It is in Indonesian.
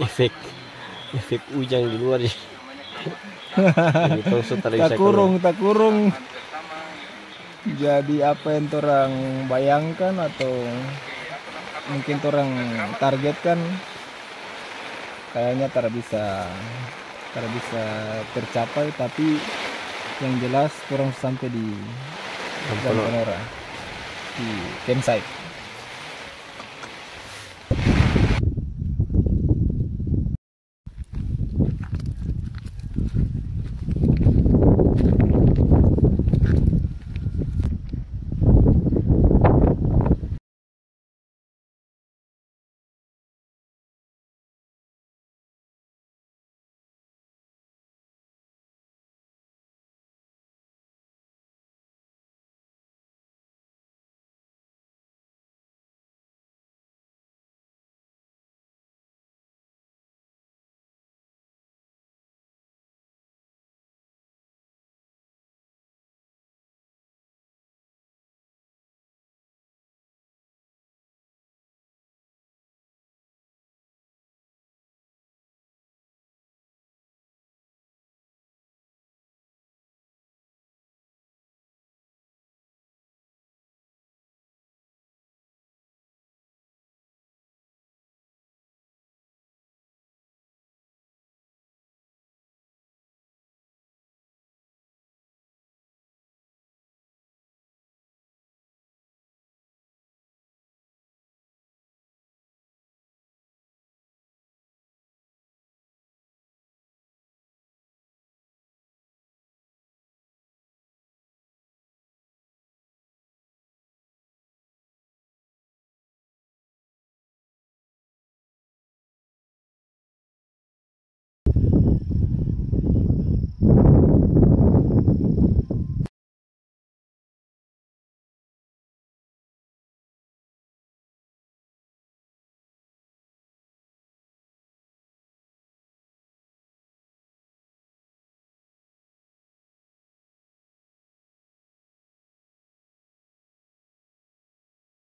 efek. Efek ujang di luar ya. Tak kurung tak kurung. Jadi apa yang orang bayangkan atau mungkin orang targetkan? Kayaknya tak bisa tak bisa tercapai tapi yang jelas kurang sampai di keluar. Di campsite.